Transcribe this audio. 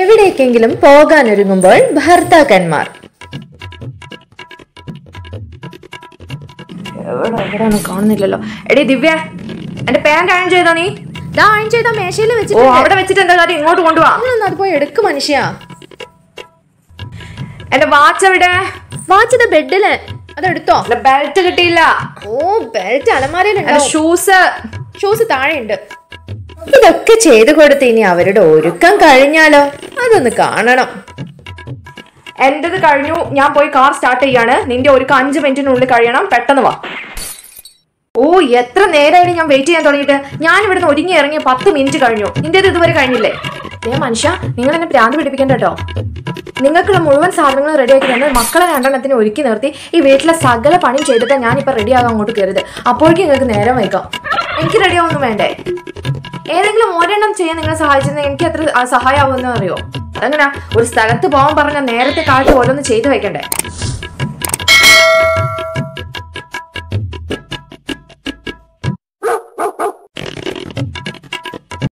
എവിടേക്കെങ്കിലും പോകാനൊരുങ്ങുമ്പോൾ ഭർത്താക്കന്മാർ. കാണുന്നില്ലല്ലോ. എടി ദിവ്യ എന്റെ പാന്റ് അയൺ ചെയ്തോ നീ? ദാ അയൺ ചെയ്ത മേശയിൽ വെച്ചിട്ട് അവിടെ വെച്ചിട്ട് എന്താ കാര്യം ഇങ്ങോട്ട് കൊണ്ടുപോവാ അത് പോയി എടുക്ക് മനുഷ്യ. എന്റെ വാച്ച് എവിടെ? വാച്ച് ബെഡിൽ അതെടുത്തോ. ബെൽറ്റ് കിട്ടിയില്ല. ഓ ബെൽറ്റ് അലമാരയിലുണ്ട് ഷൂസ് ഷൂസ് ഷൂസ് താഴെയുണ്ട്. ഇതൊക്കെ ചെയ്തു കൊടുത്ത് ഇനി അവരുടെ ഒരുക്കം കഴിഞ്ഞാലോ? അതൊന്ന് കാണണം. എന്റേത് കഴിഞ്ഞു. ഞാൻ പോയി കാർ സ്റ്റാർട്ട് ചെയ്യാണ്. നിന്റെ ഒരു അഞ്ച് മിനിറ്റിനുള്ളിൽ കഴിയണം. പെട്ടെന്ന് വാ. ഓ എത്ര നേരമായിട്ട് ഞാൻ വെയിറ്റ് ചെയ്യാൻ തുടങ്ങിയിട്ട്. ഞാൻ ഇവിടുന്ന് ഒരുങ്ങി ഇറങ്ങി പത്ത് മിനിറ്റ് കഴിഞ്ഞു. നിന്റേത് ഇതുവരെ കഴിഞ്ഞില്ലേ? ഏ മനുഷ്യ നിങ്ങൾ എന്നെ പ്രാന്ത് പിടിപ്പിക്കണ്ട കേട്ടോ നിങ്ങൾക്കുള്ള മുഴുവൻ സാധനങ്ങളും ആക്കി തന്നെ മക്കളെ രണ്ടെണ്ണത്തിന് ഒരുക്കി നിർത്തി ഈ വീട്ടിലെ സകല പണിയും ചെയ്തിട്ട് ഞാനിപ്പോൾ റെഡിയാകാൻ അങ്ങോട്ട് കയറിയത്. അപ്പോഴേക്കും നിങ്ങൾക്ക് നേരം വയ്ക്കാം എനിക്ക് റെഡിയാവൊന്നും വേണ്ടേ? ഏതെങ്കിലും ഒരെണ്ണം ചെയ്യാൻ നിങ്ങളെ സഹായിച്ചെന്ന് എനിക്ക് എത്ര ആ, സഹായമാവുമെന്ന് അറിയോ? അതെങ്ങനെയാ ഒരു സ്ഥലത്ത് പോകാൻ പറഞ്ഞ നേരത്തെ കാലത്ത് ഓരോന്ന് ചെയ്തു വെക്കണ്ടേ?